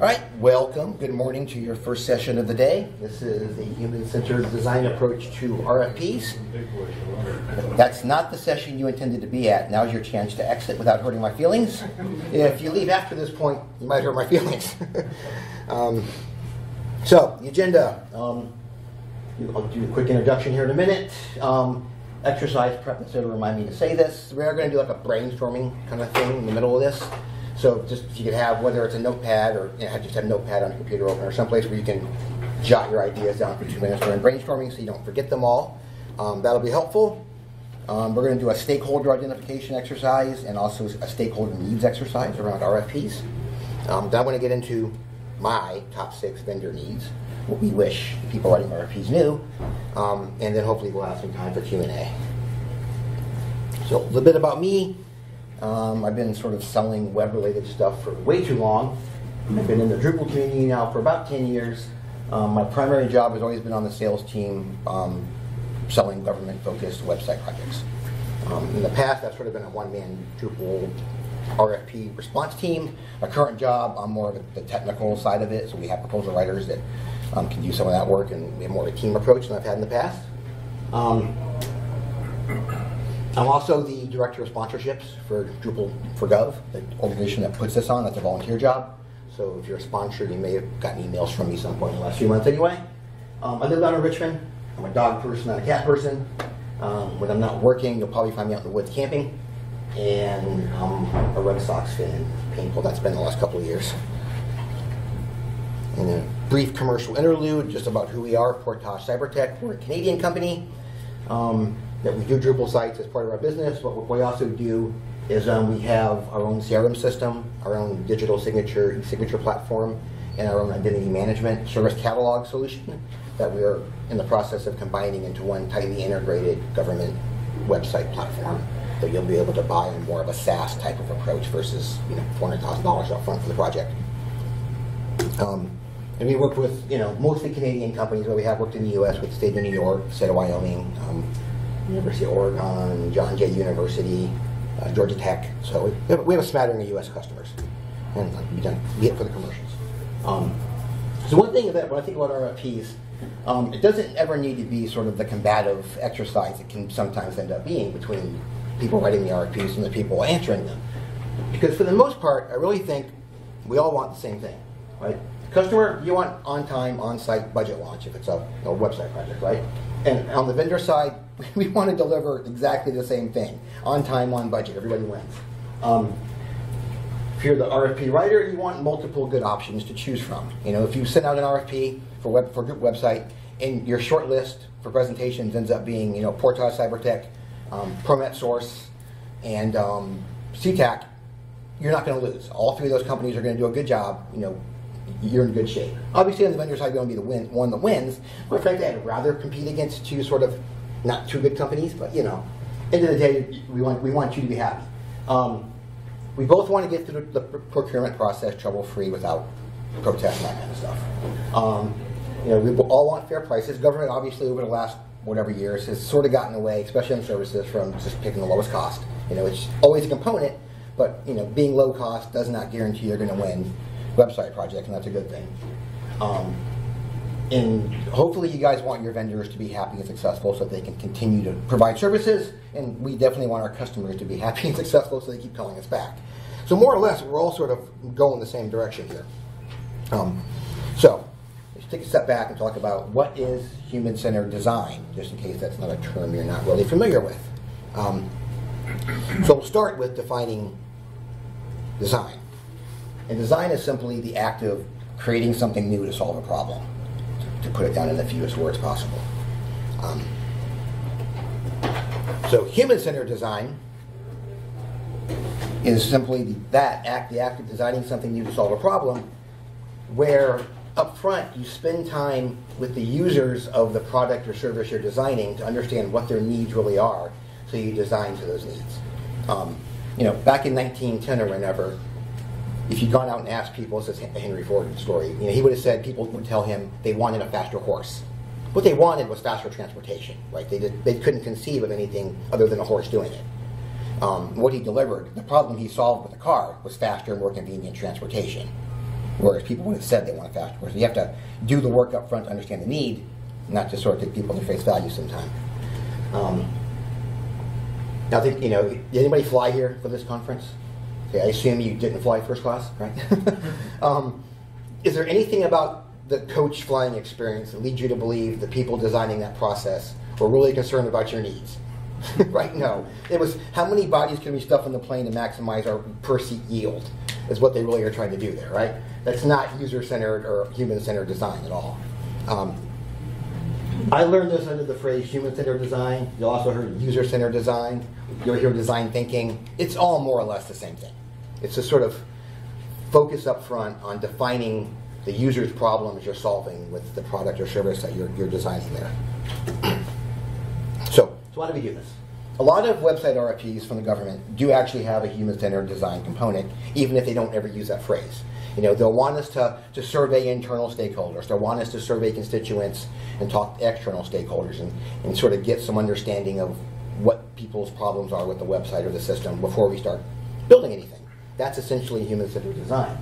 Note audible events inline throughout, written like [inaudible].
All right, welcome. Good morning to your first session of the day. This is the human-centered design approach to RFPs. That's not the session you intended to be at. Now's your chance to exit without hurting my feelings. If you leave after this point, you might hurt my feelings. [laughs] um, so, the agenda. Um, I'll do a quick introduction here in a minute. Um, exercise prep, to remind me to say this. We are going to do like a brainstorming kind of thing in the middle of this. So just if you could have, whether it's a notepad or you know, just have a notepad on a computer open or someplace where you can jot your ideas down for two minutes during brainstorming so you don't forget them all. Um, that'll be helpful. Um, we're going to do a stakeholder identification exercise and also a stakeholder needs exercise around RFPs. Um, then I want to get into my top six vendor needs, what we wish people writing RFPs knew, um, and then hopefully we'll have some time for Q&A. So a little bit about me. Um, I've been sort of selling web-related stuff for way too long. I've been in the Drupal community now for about 10 years. Um, my primary job has always been on the sales team, um, selling government-focused website projects. Um, in the past, I've sort of been a one-man Drupal RFP response team. My current job, I'm more of the technical side of it, so we have proposal writers that um, can do some of that work, and we have more of a team approach than I've had in the past. Um, I'm also the director of sponsorships for Drupal for Gov, the organization that puts this on. That's a volunteer job. So if you're a sponsor, you may have gotten emails from me some point in the last few months anyway. Um, I live down in Richmond. I'm a dog person, not a cat person. Um, when I'm not working, you'll probably find me out in the woods camping. And I'm a Red Sox fan. Painful that's been the last couple of years. And a brief commercial interlude just about who we are, Portage Cybertech. We're a Canadian company. Um, that we do Drupal sites as part of our business. But what we also do is um, we have our own CRM system, our own digital signature signature platform, and our own identity management service catalog solution that we are in the process of combining into one tightly integrated government website platform that you'll be able to buy on more of a SaaS type of approach versus you know $400,000 up front for the project. Um, and we work with you know mostly Canadian companies, but we have worked in the U.S. with the state of New York, state of Wyoming, um, University of Oregon, John Jay University, uh, Georgia Tech. So we have, we have, a smattering of U.S. customers, and we done be it for the commercials. Um, so one thing that when I think about RFPs, um, it doesn't ever need to be sort of the combative exercise it can sometimes end up being between people writing the RFPs and the people answering them. Because for the most part, I really think we all want the same thing, right? Customer, you want on-time, on-site budget launch if it's a, a website project, right? And on the vendor side, [laughs] we want to deliver exactly the same thing on time, on budget. Everybody wins. Um, if you're the RFP writer, you want multiple good options to choose from. You know, if you send out an RFP for web for group website, and your short list for presentations ends up being, you know, Portage Cybertech, um, Promet Source, and um, CTAC, you're not going to lose. All three of those companies are going to do a good job. You know, you're in good shape. Obviously, on the vendor side, you want to be the win, one that wins. But frankly, I'd rather compete against two sort of not two good companies, but you know, end of the day, we want we want you to be happy. Um, we both want to get through the procurement process trouble free without protest and that kind of stuff. Um, you know, we all want fair prices. Government, obviously, over the last whatever years, has sort of gotten away, especially on services, from just picking the lowest cost. You know, it's always a component, but you know, being low cost does not guarantee you're going to win website projects, and that's a good thing. Um, and hopefully you guys want your vendors to be happy and successful so that they can continue to provide services. And we definitely want our customers to be happy and successful so they keep calling us back. So more or less we're all sort of going the same direction here. Um, so let's take a step back and talk about what is human-centered design just in case that's not a term you're not really familiar with. Um, so we'll start with defining design. And design is simply the act of creating something new to solve a problem to put it down in the fewest words possible. Um, so human-centered design is simply that act, the act of designing something new to solve a problem, where up front you spend time with the users of the product or service you're designing to understand what their needs really are, so you design to those needs. Um, you know, back in 1910 or whenever, if you'd gone out and asked people, this is a Henry Ford story, you know, he would have said people would tell him they wanted a faster horse. What they wanted was faster transportation, right? They, did, they couldn't conceive of anything other than a horse doing it. Um, what he delivered, the problem he solved with the car was faster and more convenient transportation. whereas people would have said they want a faster horse. You have to do the work up front to understand the need, not just sort of take people to face value sometime. Um, I think, you know, did anybody fly here for this conference? Okay, I assume you didn't fly first class, right? [laughs] um, is there anything about the coach flying experience that leads you to believe the people designing that process were really concerned about your needs? [laughs] right? No. It was how many bodies can we stuff in the plane to maximize our per seat yield is what they really are trying to do there, right? That's not user centered or human centered design at all. Um, I learned this under the phrase human centered design. You also heard user centered design. You'll hear design thinking. It's all more or less the same thing. It's a sort of focus up front on defining the user's problems you're solving with the product or service that you're, you're designing there. [clears throat] so, so why do we do this? A lot of website RFPs from the government do actually have a human-centered design component, even if they don't ever use that phrase. You know, they'll want us to, to survey internal stakeholders. They'll want us to survey constituents and talk to external stakeholders and, and sort of get some understanding of what people's problems are with the website or the system before we start building anything. That's essentially human-centered design.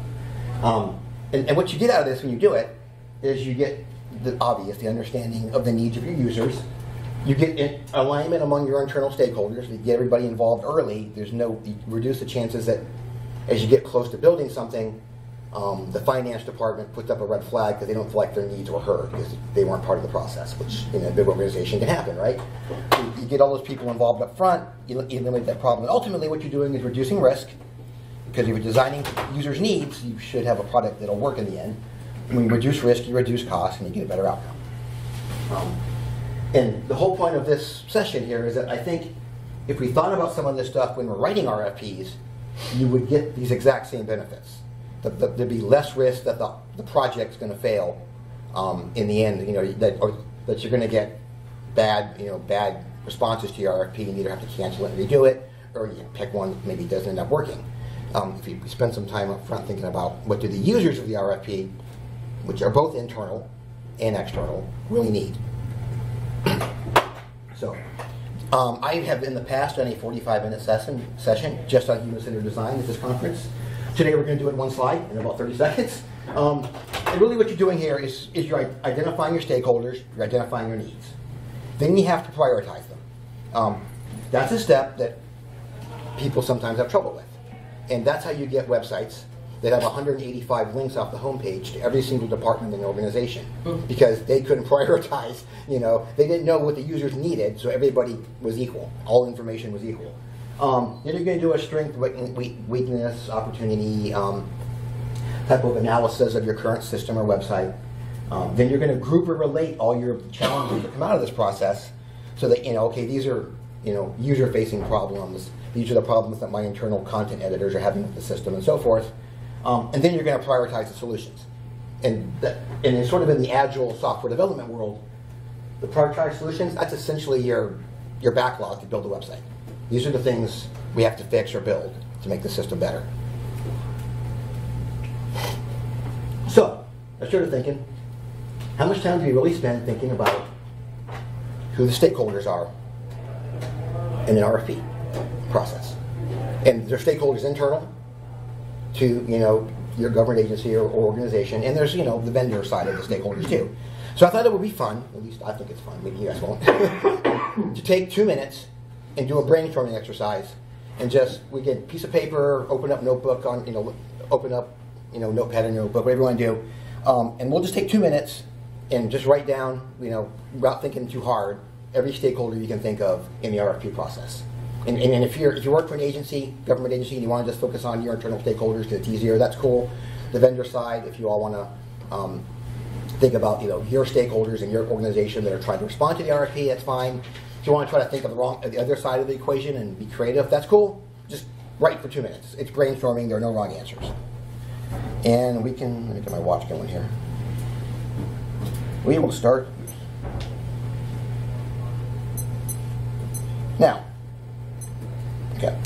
Um, and, and what you get out of this when you do it is you get the obvious, the understanding of the needs of your users. You get alignment among your internal stakeholders. You get everybody involved early. There's no you reduce the chances that as you get close to building something, um, the finance department puts up a red flag because they don't feel like their needs were heard because they weren't part of the process, which in a big organization can happen, right? You, you get all those people involved up front, you, eliminate that problem. And ultimately, what you're doing is reducing risk because if you're designing users' needs, you should have a product that'll work in the end. When you reduce risk, you reduce cost, and you get a better outcome. Um, and the whole point of this session here is that I think if we thought about some of this stuff when we're writing RFPs, you would get these exact same benefits. The, the, there'd be less risk that the, the project's going to fail um, in the end. You know that or that you're going to get bad you know bad responses to your RFP and you either have to cancel it and redo it, or you pick one that maybe doesn't end up working um, if you spend some time up front thinking about what do the users of the RFP, which are both internal and external, really need. [clears throat] so, um, I have in the past done a 45 minute session, session just on human centered design at this conference. Today we're going to do it in one slide in about 30 seconds. Um, and really what you're doing here is, is you're identifying your stakeholders, you're identifying your needs. Then you have to prioritize them. Um, that's a step that people sometimes have trouble with. And that's how you get websites that have 185 links off the homepage to every single department in the organization hmm. because they couldn't [laughs] prioritize. You know, they didn't know what the users needed, so everybody was equal. All information was equal. Um, then you're going to do a strength, weakness, opportunity um, type of analysis of your current system or website. Um, then you're going to group or relate all your challenges that come out of this process, so that you know, okay, these are you know user-facing problems these are the problems that my internal content editors are having with the system and so forth. Um, and then you're going to prioritize the solutions. And, that, and it's sort of in the agile software development world, the prioritized solutions, that's essentially your, your backlog to build a website. These are the things we have to fix or build to make the system better. So, I started thinking, how much time do we really spend thinking about who the stakeholders are in an RFP? process. And there's stakeholders internal to, you know, your government agency or, or organization, and there's, you know, the vendor side of the stakeholders too. So I thought it would be fun, at least I think it's fun, maybe you guys won't, [laughs] to take two minutes and do a brainstorming exercise and just, we get a piece of paper, open up notebook on, you know, open up, you know, notepad your notebook, whatever you want to do. Um, and we'll just take two minutes and just write down, you know, without thinking too hard, every stakeholder you can think of in the RFP process. And, and, if you're if you work for an agency, government agency, and you want to just focus on your internal stakeholders because it's easier, that's cool. The vendor side, if you all want to um, think about you know your stakeholders and your organization that are trying to respond to the RFP, that's fine. If you want to try to think of the wrong the other side of the equation and be creative, that's cool. Just write for two minutes. It's brainstorming. There are no wrong answers. And we can let me get my watch going here. We will start now. Okay.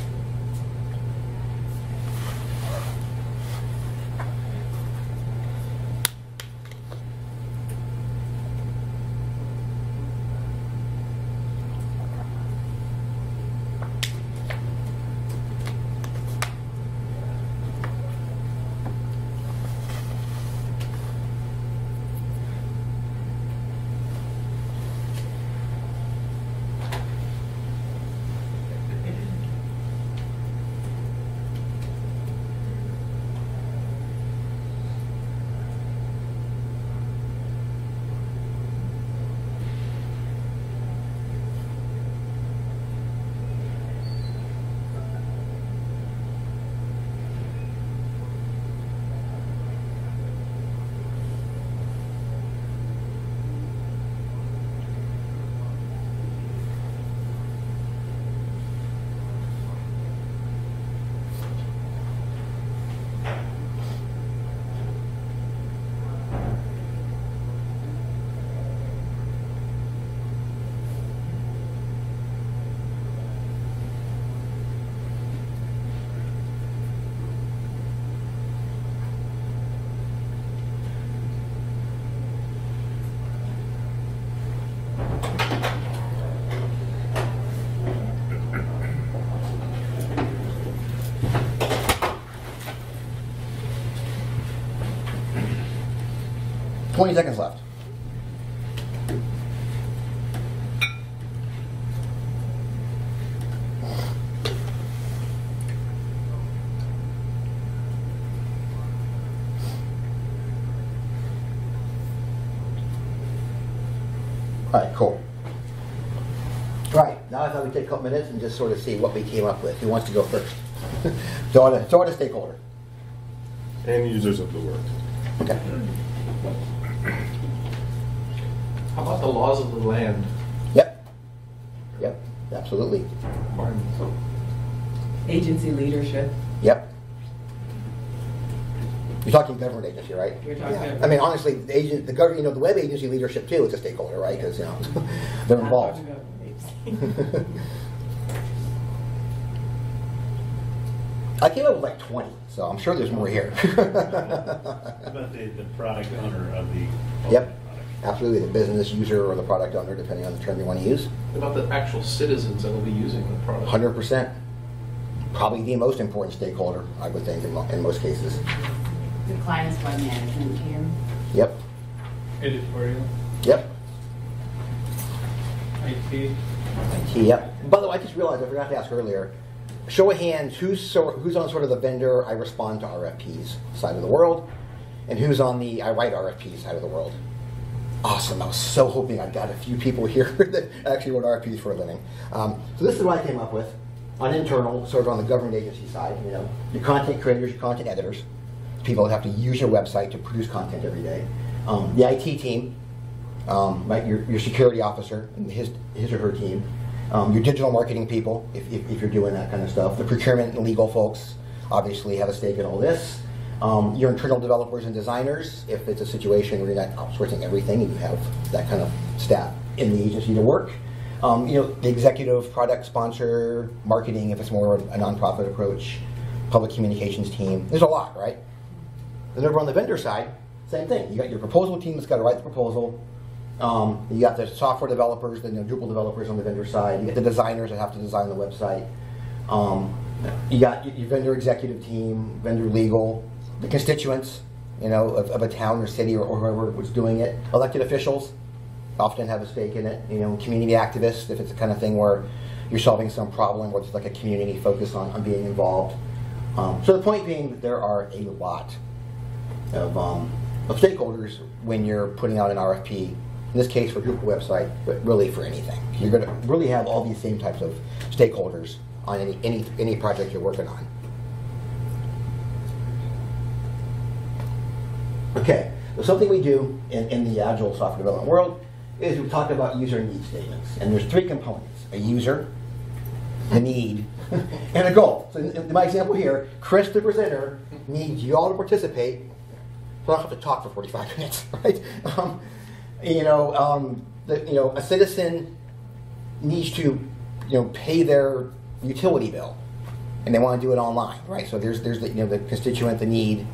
20 seconds left. All right, cool. All right, now I thought we'd take a couple minutes and just sort of see what we came up with. Who wants to go first? Daughter, daughter stakeholder. and users of the work. Okay. How about the laws of the land? Yep. Yep. Absolutely. Agency leadership. Yep. You're talking government agency, right? You're talking Yeah. about- I mean, honestly, the agent, the government, you know, the web agency leadership too is a stakeholder, right? Because you know [laughs] they're involved. talking about. [laughs] I came up with like 20, so I'm sure there's more here. [laughs] About the, the product owner of the. Yep. Product. Absolutely, the business user or the product owner, depending on the term you want to use. What about the actual citizens that will be using the product? Hundred percent. Probably the most important stakeholder, I would think, in, mo- in most cases. The client's web management team. Yep. Editorial, Yep. IT, Yep. By the way, I just realized I forgot to ask earlier. Show of hands, who's so, who's on sort of the vendor I respond to RFPs side of the world, and who's on the I write RFPs side of the world. Awesome. I was so hoping I got a few people here [laughs] that actually wrote RFPs for a living. Um, so this is what I came up with on internal, sort of on the government agency side. You know, your content creators, your content editors, people that have to use your website to produce content every day. Um, the IT team, um, right, your, your security officer and his, his or her team, um, your digital marketing people, if, if, if you're doing that kind of stuff, the procurement and legal folks obviously have a stake in all this. Um, your internal developers and designers, if it's a situation where you're not outsourcing everything and you have that kind of staff in the agency to work. Um, you know, the executive product sponsor, marketing, if it's more of a nonprofit approach, public communications team. There's a lot, right? Then over on the vendor side, same thing. You got your proposal team that's got to write the proposal. Um, you got the software developers, the you know, Drupal developers on the vendor side. You get the designers that have to design the website. Um, you got your vendor executive team, vendor legal, the constituents, you know, of, of a town or city or, or whoever was doing it. Elected officials often have a stake in it. You know, community activists, if it's the kind of thing where you're solving some problem or it's like a community focus on, on being involved. Um, so the point being that there are a lot of, um, of stakeholders when you're putting out an RFP. In this case, for Drupal website, but really for anything. You're going to really have all these same types of stakeholders on any any any project you're working on. Okay, so something we do in, in the agile software development world is we talk about user need statements, and there's three components: a user, a need, [laughs] and a goal. So in, in my example here, Chris, the presenter, needs you all to participate. So I don't have to talk for 45 [laughs] minutes, right? Um, you know, um, the, you know, a citizen needs to, you know, pay their utility bill, and they want to do it online, right? So there's there's the you know the constituent, the need,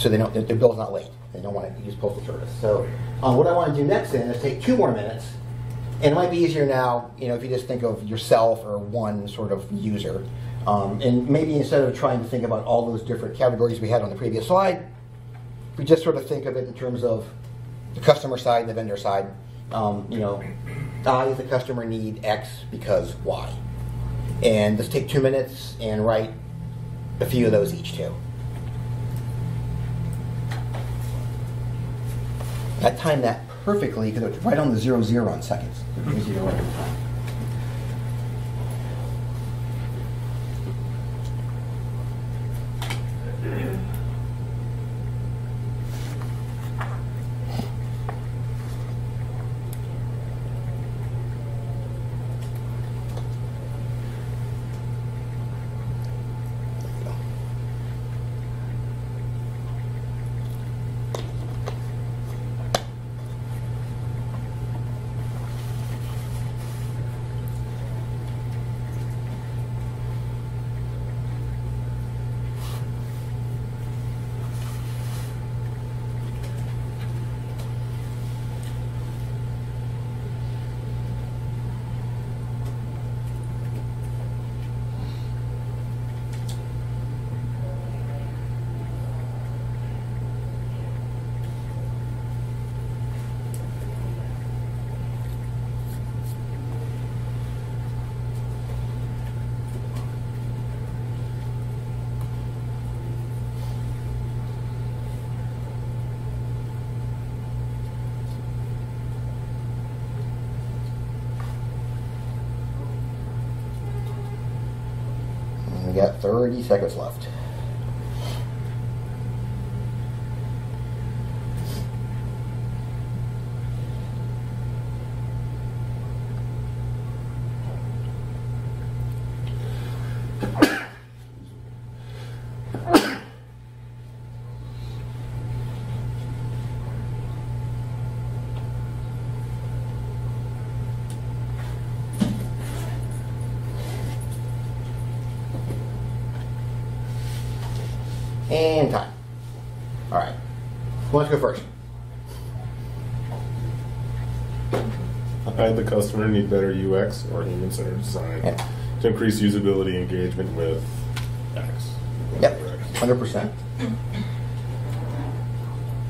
so they don't their bill's not late. They don't want to use postal service. So um, what I want to do next then is take two more minutes, and it might be easier now, you know, if you just think of yourself or one sort of user, um, and maybe instead of trying to think about all those different categories we had on the previous slide, we just sort of think of it in terms of the customer side and the vendor side. Um, you know, I as a customer need X because Y. And let's take two minutes and write a few of those each too. I timed that perfectly because it was right on the zero zero on seconds to write. There you go. Got 30 seconds left. [coughs] And time. All right. Who wants to go first? I, the customer, need better UX or human-centered design Yeah. to increase usability engagement with X. Yep, 100%.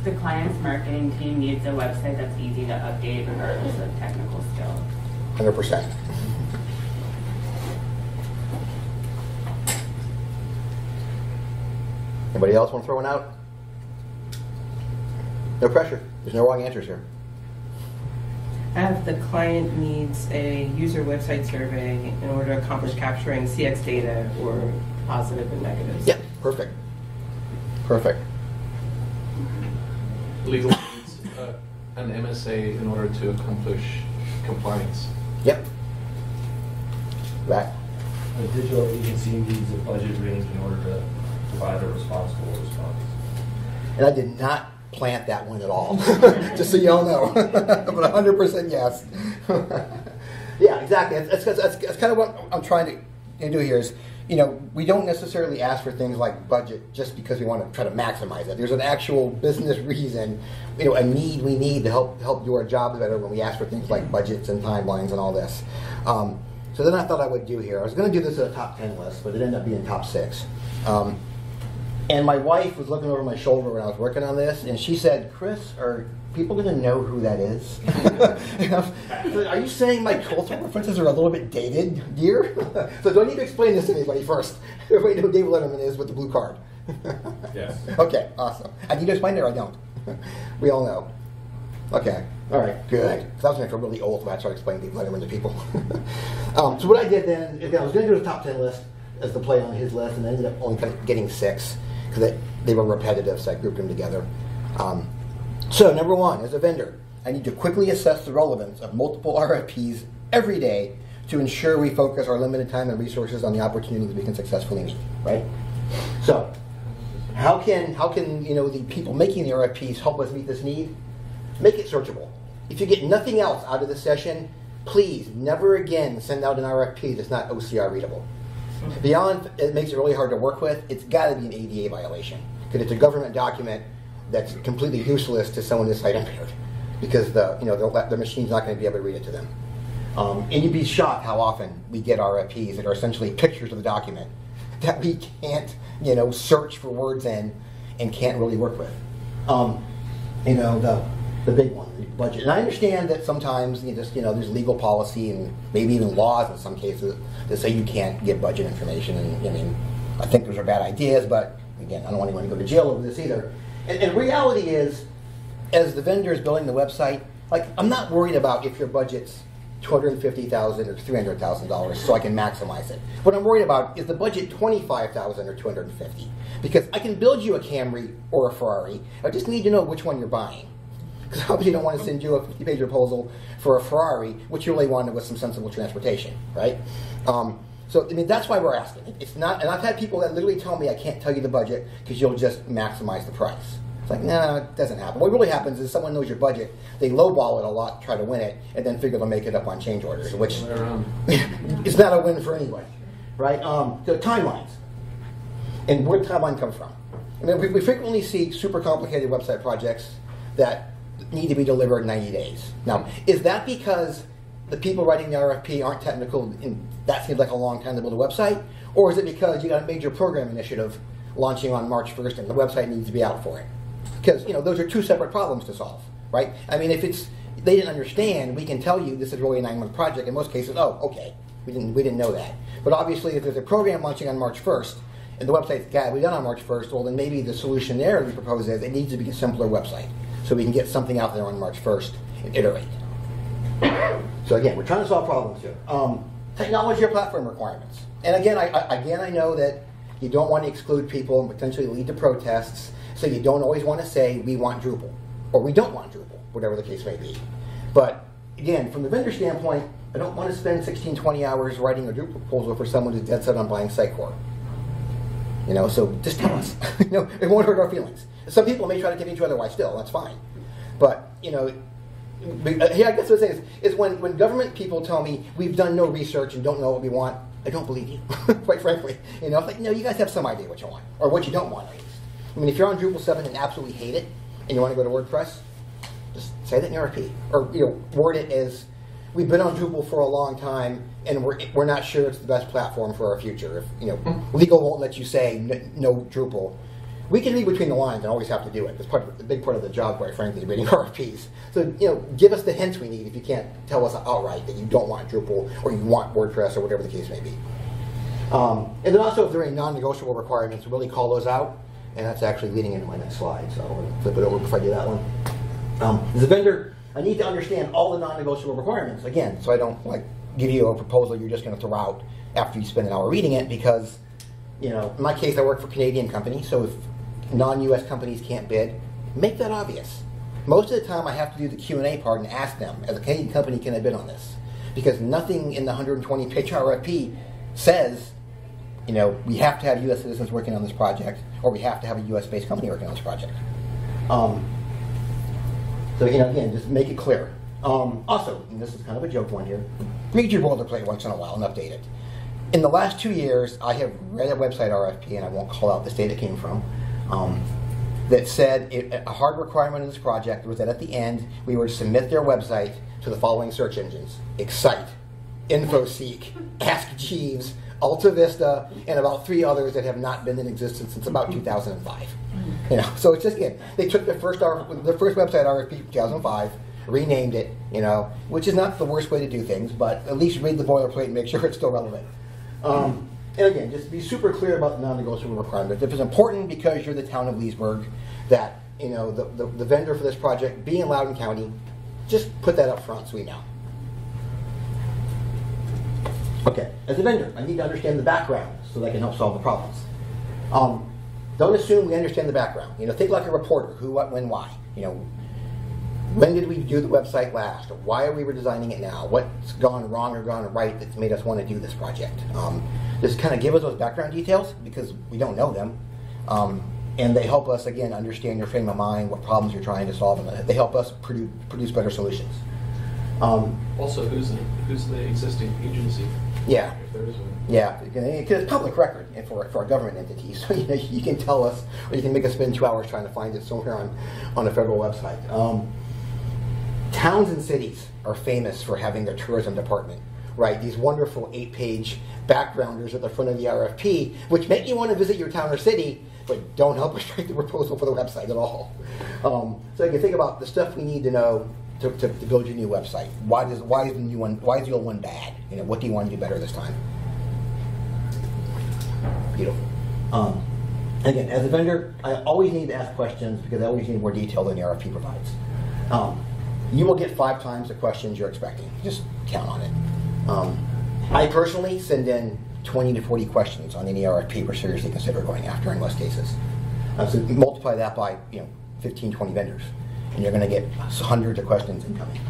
The client's marketing team needs a website that's easy to update regardless of technical skill. 100%. Anybody else want to throw one out? No pressure. There's no wrong answers here. If the client needs a user website survey in order to accomplish capturing CX data or positive and negatives. Yep, perfect. Perfect. Legal needs uh, an MSA in order to accomplish compliance. Yep. That. A digital agency needs a budget range in order to provide a responsible response. And I did not plant that one at all, [laughs] just so you all know. [laughs] but 100% yes. [laughs] yeah, exactly. That's, that's, that's, that's kind of what I'm trying to do here is, you know, we don't necessarily ask for things like budget just because we want to try to maximize it. There's an actual business reason, you know, a need we need to help help do our jobs better when we ask for things like budgets and timelines and all this. Um, so then I thought I would do here. I was going to do this as a top 10 list, but it ended up being top six. Um, and my wife was looking over my shoulder when I was working on this, and she said, "Chris, are people going to know who that is?" And I was- so are you saying my cultural references are a little bit dated, dear? [laughs] so do I need to explain this to anybody first? [laughs] Everybody know who David Letterman is with the blue card. [laughs] Yes. Okay, awesome. I need to explain it or I don't. we all know. Okay, all right, good. Because I was going to feel really old when I started explaining David Letterman to people. um, so what I did then, again, I was going to do a top 10 list as the play on his list, and I ended up only getting six because they, they were repetitive, so I grouped them together. Um, so number one, as a vendor, I need to quickly assess the relevance of multiple RFPs every day to ensure we focus our limited time and resources on the opportunities we can successfully meet, right? So, how can how can you know the people making the RFPs help us meet this need? Make it searchable. If you get nothing else out of this session, please never again send out an RFP that's not OCR readable. Beyond it makes it really hard to work with, it's got to be an ADA violation because it's a government document that's completely useless to someone who's sight impaired because the you know the, the machine's not going to be able to read it to them. Um, and you'd be shocked how often we get RFPs that are essentially pictures of the document that we can't, you know, search for words in and can't really work with. Um, you know, the the big one, the budget. And I understand that sometimes you just, you know, there's legal policy and maybe even laws in some cases that say you can't get budget information. And I mean, I think those are bad ideas, but again, I don't want anyone to go to jail over this either. And, and reality is, as the vendor is building the website, like I'm not worried about if your budget's two hundred fifty thousand or three hundred thousand dollars, so I can maximize it. What I'm worried about is the budget twenty five thousand or two hundred and fifty, because I can build you a Camry or a Ferrari. I just need to know which one you're buying. Because [laughs] obviously, you don't want to send you a 50 page proposal for a Ferrari, which you really wanted with some sensible transportation, right? Um, so, I mean, that's why we're asking. It's not, and I've had people that literally tell me I can't tell you the budget because you'll just maximize the price. It's like, no, it doesn't happen. What really happens is someone knows your budget, they lowball it a lot, try to win it, and then figure they'll make it up on change orders, which [laughs] it's not a win for anyone, right? Um, so timelines, and where did timeline come from? I mean, we, we frequently see super complicated website projects that need to be delivered in 90 days. Now, is that because the people writing the RFP aren't technical, and that seems like a long time to build a website, or is it because you got a major program initiative launching on March 1st and the website needs to be out for it? Because you know those are two separate problems to solve, right? I mean, if it's they didn't understand, we can tell you this is really a nine-month project. In most cases, oh, okay, we didn't we didn't know that. But obviously, if there's a program launching on March 1st and the website's got to be done on March 1st, well, then maybe the solution there we propose is it needs to be a simpler website so we can get something out there on March 1st and iterate. So again, we're trying to solve problems here. Um, technology or platform requirements. And again, I, I, again, I know that you don't want to exclude people and potentially lead to protests, so you don't always want to say we want Drupal or we don't want Drupal, whatever the case may be. But again, from the vendor standpoint, I don't want to spend 16, 20 hours writing a Drupal proposal for someone who's dead set on buying Sitecore. You know, so just tell us. [laughs] you know, it won't hurt our feelings. Some people may try to convince you otherwise still, that's fine. But, you know, but, uh, yeah, I guess what I'm saying is, is when, when government people tell me we've done no research and don't know what we want, I don't believe you, [laughs] quite frankly. You know, it's like, no, you guys have some idea what you want, or what you don't want, at least. I mean, if you're on Drupal 7 and absolutely hate it, and you want to go to WordPress, just say that in your RFP. Or, you know, word it as, we've been on Drupal for a long time, and we're, we're not sure it's the best platform for our future. If, you know, legal won't let you say no Drupal. We can read between the lines and always have to do it. It's part of, a big part of the job, quite frankly, reading [laughs] RFPs. So, you know, give us the hints we need if you can't tell us outright that you don't want Drupal or you want WordPress or whatever the case may be. Um, and then also, if there are any non-negotiable requirements, really call those out. And that's actually leading into my next slide, so I'm going to flip it over before I do that one. Um, as a vendor, I need to understand all the non-negotiable requirements again, so I don't like give you a proposal you're just going to throw out after you spend an hour reading it because, you know, in my case, I work for a Canadian company, so if non-U.S. companies can't bid, make that obvious. Most of the time, I have to do the Q and A part and ask them, as a Canadian company, can I bid on this? Because nothing in the 120-page RFP says, you know, we have to have U.S. citizens working on this project, or we have to have a U.S.-based company working on this project. Um, so, you know, again, just make it clear. Um, also, and this is kind of a joke one here, read your boilerplate once in a while and update it. In the last two years, I have read a website RFP, and I won't call out the state it came from, um, that said it, a hard requirement of this project was that at the end, we were to submit their website to the following search engines Excite, InfoSeek, Ask Jeeves, Alta Vista, and about three others that have not been in existence since about 2005. You know, so it's just again, they took the first R, the first website RFP 2005, renamed it, you know, which is not the worst way to do things, but at least read the boilerplate and make sure it's still relevant. Um, and again, just be super clear about the non-negotiable requirements. If it's important because you're the town of Leesburg, that you know the, the, the vendor for this project being in Loudoun County, just put that up front so we know. Okay, as a vendor, I need to understand the background so that I can help solve the problems. Um, don't assume we understand the background. You know, think like a reporter: who, what, when, why. You know, when did we do the website last? Why are we redesigning it now? What's gone wrong or gone right that's made us want to do this project? Um, just kind of give us those background details because we don't know them. Um, and they help us, again, understand your frame of mind, what problems you're trying to solve, and they help us produce, produce better solutions. Um, Also, who's the, who's the existing agency? yeah. If there is one. Yeah, because it's public record and for, for a government entity, [laughs] so you, know, you can tell us, or you can make us spend two hours trying to find it somewhere on, on a federal website. Um, towns and cities are famous for having their tourism department, right? These wonderful eight-page backgrounders at the front of the RFP, which make you want to visit your town or city, but don't help [laughs] us write the proposal for the website at all. Um, so you can think about the stuff we need to know to, to, to build your new website. Why does why is the new one why is the old one bad? You know, what do you want to do better this time? Beautiful. Um, again, as a vendor, I always need to ask questions because I always need more detail than the RFP provides. Um, you will get five times the questions you're expecting. Just count on it. Um, I personally send in 20 to 40 questions on any RFP we're seriously consider going after in most cases. Uh, so multiply that by you know 15, 20 vendors, and you're going to get hundreds of questions incoming.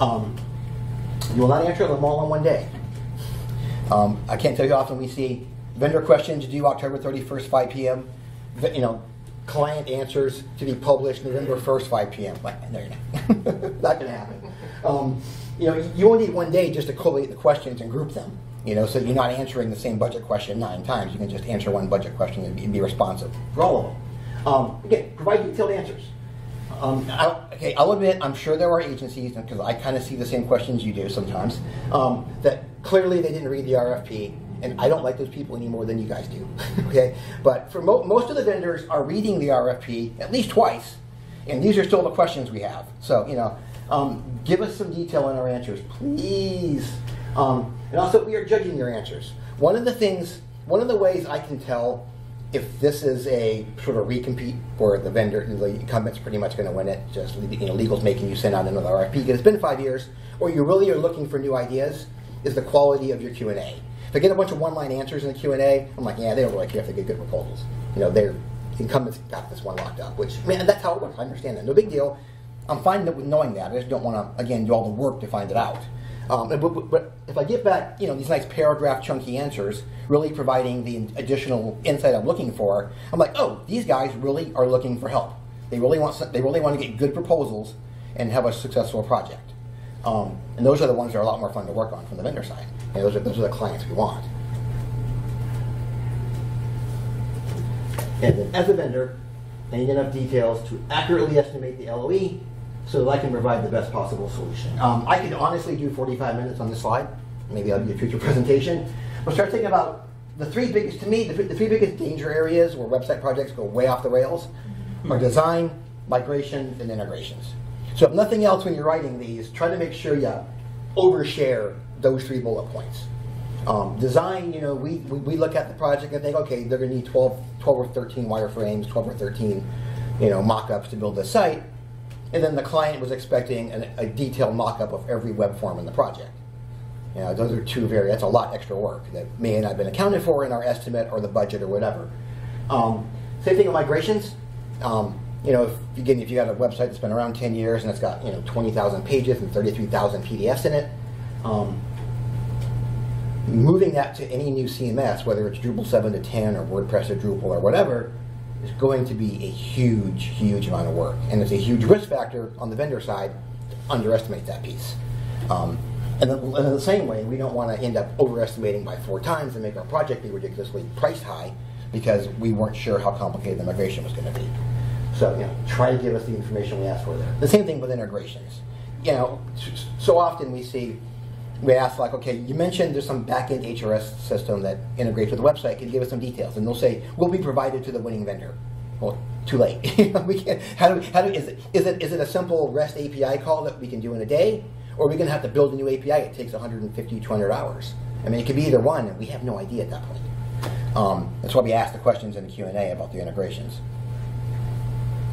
Um, you will not answer them all in one day. Um, I can't tell you how often we see vendor questions due October 31st, 5 p.m. You know, client answers to be published November 1st, 5 p.m. No, you're not. not going to happen. Um, you know, you only need one day just to collate the questions and group them. You know, so you're not answering the same budget question nine times. You can just answer one budget question and be, be responsive for all of them. Um, again, provide detailed answers. Um, I, okay, I'll admit, I'm sure there are agencies, because I kind of see the same questions you do sometimes, um, that clearly they didn't read the RFP, and I don't like those people any more than you guys do. [laughs] okay, but for mo- most of the vendors are reading the RFP at least twice, and these are still the questions we have. So you know, um, give us some detail in our answers, please. Um, and also, we are judging your answers. One of the things, one of the ways I can tell if this is a sort of recompete where the vendor, the incumbent's pretty much going to win it, just you know, legal's making you send out another RFP because it's been five years, or you really are looking for new ideas, is the quality of your Q and A. If I get a bunch of one-line answers in the Q and A, I'm like, yeah, they don't really care if they get good proposals. You know, they're incumbents got this one locked up. Which man, that's how it works. I understand that. No big deal. I'm fine with knowing that. I just don't want to again do all the work to find it out. Um, but, but, if I get back, you know, these nice paragraph chunky answers, really providing the additional insight I'm looking for, I'm like, oh, these guys really are looking for help. They really want they really want to get good proposals and have a successful project. Um, and those are the ones that are a lot more fun to work on from the vendor side. And those are those are the clients we want. And then as a vendor, I need enough details to accurately estimate the LOE so that I can provide the best possible solution. Um, I could honestly do 45 minutes on this slide. Maybe I'll do a future [laughs] presentation. But start thinking about the three biggest, to me, the, the three biggest danger areas where website projects go way off the rails are design, migration, and integrations. So if nothing else when you're writing these, try to make sure you overshare those three bullet points. Um, design, you know, we, we, we look at the project and think, okay, they're going to need 12, 12 or 13 wireframes, 12 or 13, you know, mock-ups to build this site. And then the client was expecting an, a detailed mock-up of every web form in the project. You know, those are two very, that's a lot extra work that may not have been accounted for in our estimate or the budget or whatever. Um, same thing with migrations. Um, you know, if, again, if you got a website that's been around 10 years and it's got, you know, 20,000 pages and 33,000 PDFs in it, um, moving that to any new CMS, whether it's Drupal 7 to 10 or WordPress to Drupal or whatever, is going to be a huge, huge amount of work. And it's a huge risk factor on the vendor side to underestimate that piece. Um, and, in the same way, we don't want to end up overestimating by four times and make our project be ridiculously priced high because we weren't sure how complicated the migration was going to be. So, you know, try to give us the information we asked for there. The same thing with integrations. You know, so often we see, we ask like, okay, you mentioned there's some backend HRS system that integrates with the website. Can you give us some details? And they'll say, we'll be provided to the winning vendor. Well, too late. [laughs] we can't, how do we, how do, we? is it, is it, is it a simple REST API call that we can do in a day? Or are we going to have to build a new API? It takes 150, 200 hours. I mean, it could be either one, and we have no idea at that point. Um, that's why we ask the questions in the Q&A about the integrations.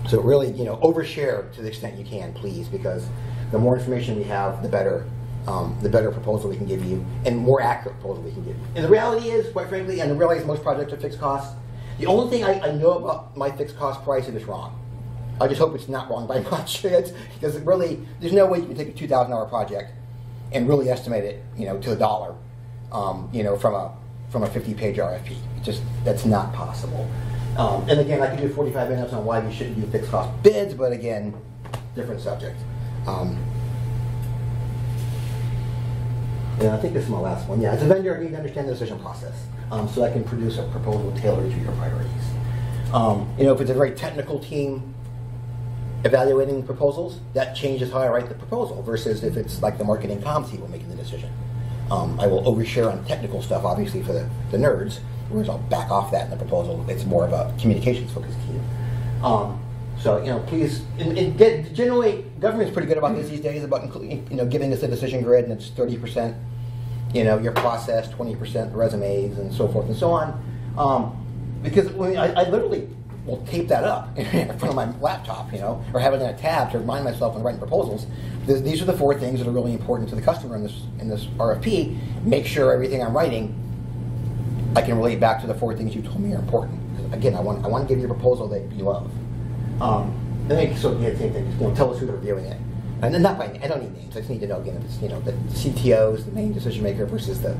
So really, you know, overshare to the extent you can, please, because the more information we have, the better, um, the better proposal we can give you, and more accurate proposal we can give you. And the reality is, quite frankly, and I realize most projects are fixed costs. The only thing I, I know about my fixed cost price is wrong. I just hope it's not wrong by [laughs] much, because really, there's no way you can take a two thousand dollar project and really estimate it, you know, to a dollar, um, you know, from a from a 50 page RFP. Just that's not possible. Um, and again, I could do 45 minutes on why we shouldn't do fixed cost bids, but again, different subject. Um, and I think this is my last one. Yeah, as a vendor, I need to understand the decision process um, so I can produce a proposal tailored to your priorities. Um, you know, if it's a very technical team evaluating proposals, that changes how I write the proposal versus if it's like the marketing comms people making the decision. Um, I will overshare on technical stuff, obviously, for the, the nerds, whereas I'll back off that in the proposal. It's more of a communications focused team. Um, so, you know, please, get, generally, government's pretty good about this these days, about you know, giving us a decision grid, and it's 30%, you know, your process, 20% resumes, and so forth and so on. Um, because when I, I literally will tape that up [laughs] in front of my laptop, you know, or have it in a tab to remind myself when writing proposals. This, these are the four things that are really important to the customer in this in this RFP. Make sure everything I'm writing, I can relate back to the four things you told me are important. Again, I want I want to give you a proposal that you love. Um, and then, so yeah, same thing. You know, tell us who's reviewing it, and then not by I don't need names. I just need to know again if it's you know the CTOs, the main decision maker, versus the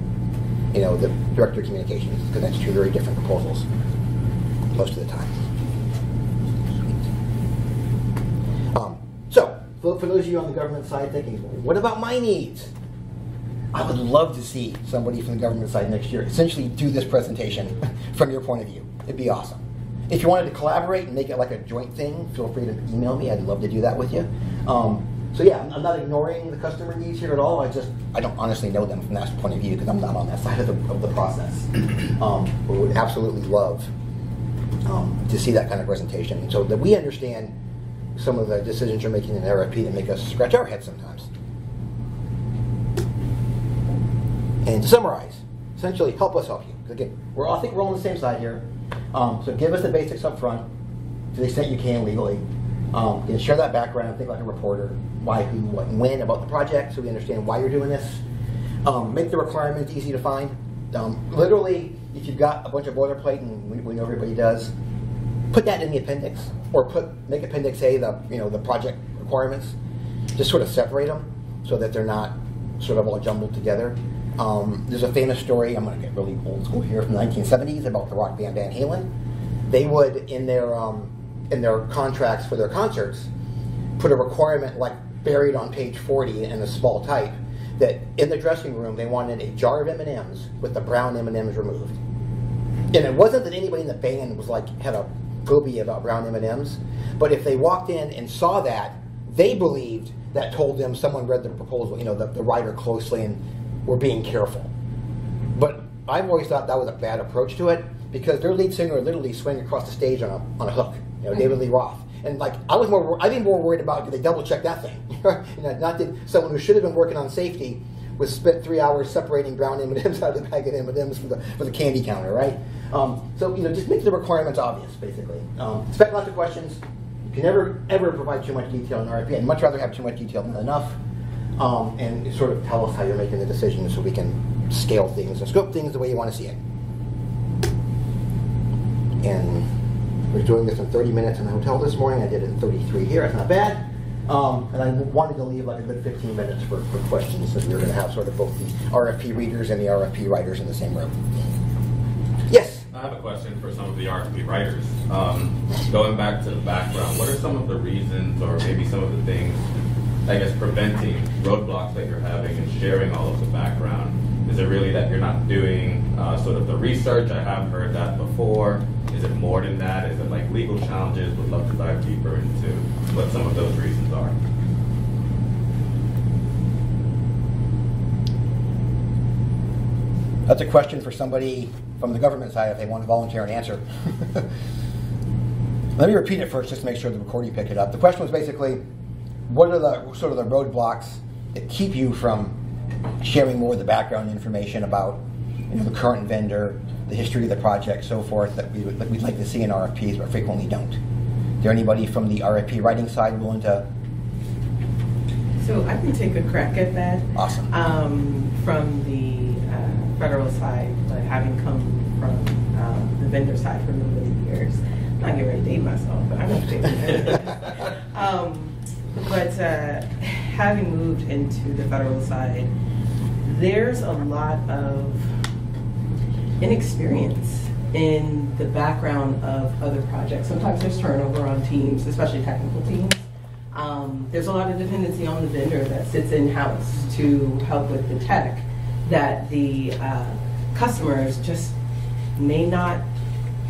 you know the director of communications, because that's two very different proposals most of the time. Um, so, for, for those of you on the government side thinking, what about my needs? I would love to see somebody from the government side next year essentially do this presentation [laughs] from your point of view. It'd be awesome. If you wanted to collaborate and make it like a joint thing, feel free to email me. I'd love to do that with you. Um, so yeah, I'm not ignoring the customer needs here at all. I just I don't honestly know them from that point of view because I'm not on that [laughs] side of the, of the process. [clears throat] Um, but would absolutely love um, to see that kind of presentation so that we understand some of the decisions you're making in RFP that make us scratch our heads sometimes. And to summarize, essentially help us help you. Again, we're all I think we're all on the same side here. Um, so give us the basics up front to the extent you can legally. Um, you share that background, think like a reporter, why, who, what, when about the project, so we understand why you're doing this. Um, make the requirements easy to find. Um, literally, if you've got a bunch of boilerplate, and we, we know everybody does, put that in the appendix, or put make Appendix A the you know the project requirements. Just sort of separate them so that they're not sort of all jumbled together. Um, there's a famous story. I'm going to get really old school here from the 1970s about the rock band Van Halen. They would in their um, in their contracts for their concerts put a requirement like buried on page 40 in a small type that in the dressing room they wanted a jar of M&Ms with the brown M&Ms removed. And it wasn't that anybody in the band was like had a phobia about brown M&Ms, but if they walked in and saw that, they believed that told them someone read the proposal, you know, the, the writer closely and were being careful. But I've always thought that was a bad approach to it because their lead singer literally swing across the stage on a, on a hook, you know, David Lee Roth. And like I was more, I'd be more worried about did they double check that thing? you [laughs] know, not that someone who should have been working on safety was spent three hours separating brown M&Ms [laughs] out of the bag of M&Ms for the for the candy counter, right? Um, so you know, just make the requirements obvious, basically. Um, expect lots of questions. You can never ever provide too much detail in RFP. I'd much rather have too much detail than enough. Um, and sort of tell us how you're making the decision so we can scale things and scope things the way you want to see it. And we're doing this in 30 minutes in the hotel this morning. I did it in 33 here. It's not bad. Um, and I wanted to leave like a good 15 minutes for, for questions since we were going to have sort of both the RFP readers and the RFP writers in the same room. Yes. I have a question for some of the RFP writers. Um, going back to the background, what are some of the reasons or maybe some of the things, I guess, preventing roadblocks that you're having and sharing all of the background? Is it really that you're not doing uh, sort of the research? I have heard that before. Is it more than that? Is it like legal challenges? Would love to dive deeper into what some of those reasons are. That's a question for somebody from the government side if they want to volunteer an answer. [laughs] Let me repeat it first just to make sure the recording picked it up. The question was basically, what are the sort of the roadblocks that keep you from sharing more of the background information about you know, the current vendor, the history of the project, so forth, that, we would, that we'd like to see in RFPs but frequently don't? Is there anybody from the RFP writing side willing to? So I can take a crack at that. Awesome. Um, from the uh, federal side, like having come from um, the vendor side for many, years. I'm not getting ready to date myself, but I'm going to um, But uh, having moved into the federal side, there's a lot of inexperience in the background of other projects. Sometimes there's turnover on teams, especially technical teams. Um, there's a lot of dependency on the vendor that sits in-house to help with the tech that the uh, customers just may not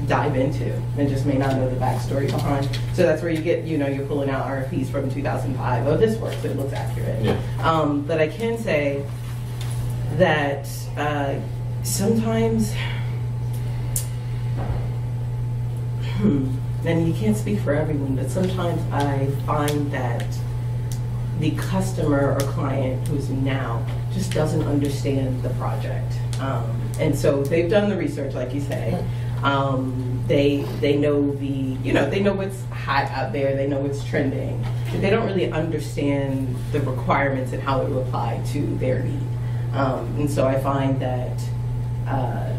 dive into and just may not know the backstory behind. So that's where you get, you know, you're pulling out RFPs from 2005. Oh, this works. It looks accurate. Yeah. Um, but I can say that uh, sometimes, hmm, and you can't speak for everyone, but sometimes I find that the customer or client who's now just doesn't understand the project. Um, and so they've done the research, like you say. Um, they they know the you know they know what's hot out there. They know what's trending. But they don't really understand the requirements and how it will apply to their need. Um, and so I find that uh,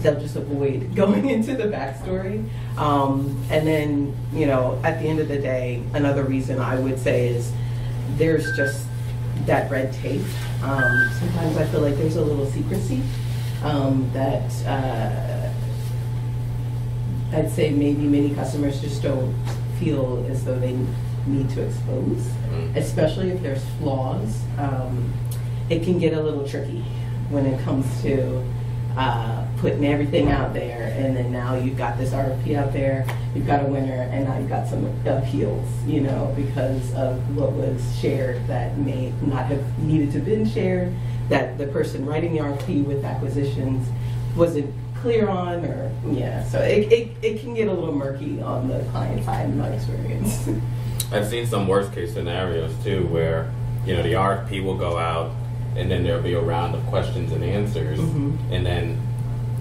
they'll just avoid [laughs] going into the backstory. Um, and then you know at the end of the day, another reason I would say is there's just that red tape. Um, sometimes I feel like there's a little secrecy um, that uh, I'd say maybe many customers just don't feel as though they need to expose, especially if there's flaws. Um, it can get a little tricky when it comes to uh, putting everything out there, and then now you've got this RFP out there, you've got a winner, and now you've got some appeals, you know, because of what was shared that may not have needed to have been shared, that the person writing the RFP with acquisitions wasn't clear on, or yeah, so it, it, it can get a little murky on the client side in my experience. [laughs] I've seen some worst case scenarios too, where you know the RFP will go out, and then there'll be a round of questions and answers, Mhm. and then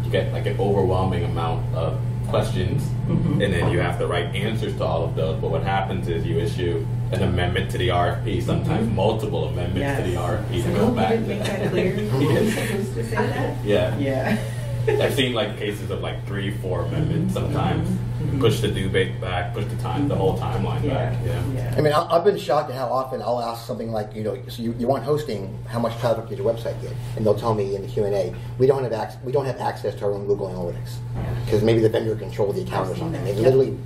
you get like an overwhelming amount of questions, Mhm. and then you have to write answers to all of those. But what happens is you issue an amendment to the RFP, sometimes multiple amendments to the RFP to So, go oh, back. you didn't make that clear. [laughs] You were supposed to say that. Yeah. Yeah. I've seen like cases of like three, four amendments sometimes. Mhm. Push the due date back, push the time, the whole timeline Yeah. back. Yeah. Yeah. I mean, I- I've been shocked at how often I'll ask something like, you know, so you, you want hosting, how much traffic did your website get? And they'll tell me in the Q and A, we don't have access, we don't have access to our own Google Analytics because maybe the vendor controlled the account or something. They yeah. literally,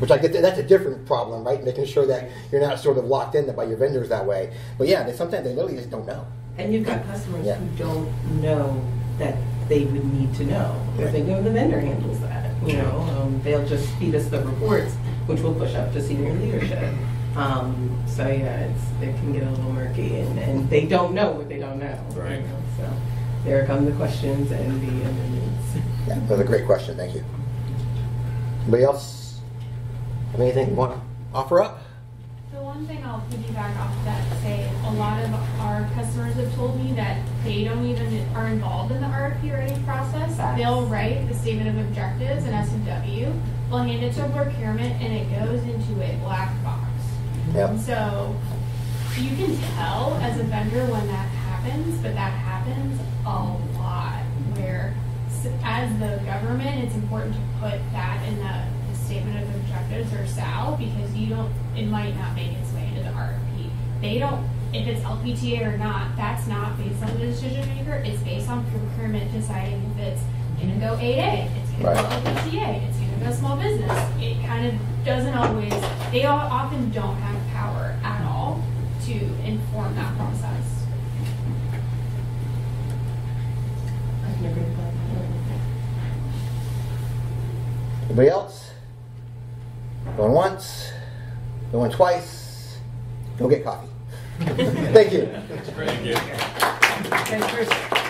which I get, that's a different problem, right? Making sure that you're not sort of locked in by your vendors that way. But yeah, they, sometimes they literally just don't know. And you've got customers Yeah. who don't know that they would need to know. Right. thinking, oh, the vendor handles that. You know, um, they'll just feed us the reports, which will push up to senior leadership. Um, so yeah, it's, it can get a little murky, and, and they don't know what they don't know. you Right. know, So there come the questions and the amendments. Yeah, that was a great question. Thank you. Anybody else have anything you want to offer up? One thing I'll piggyback off of that, say, a lot of our customers have told me that they don't even are involved in the RFP writing process. Facts. They'll write the statement of objectives and S and W, they'll hand it to procurement, and it goes into a black box. Yeah. So you can tell as a vendor when that happens, but that happens a lot. Where as the government, it's important to put that in the statement of objectives or SAL because you don't, it might not make its way into the RFP. They don't, if it's LPTA or not, that's not based on the decision maker. It's based on procurement deciding if it's gonna go 8A, it's gonna go Right. LPTA, it's gonna go small business. It kind of doesn't always, they all often don't have power at all to inform that process. I can agree with that. Anybody else? Going once? Going twice? Go get coffee. [laughs] Thank you. Thank you. Thanks, Chris.